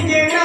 Indian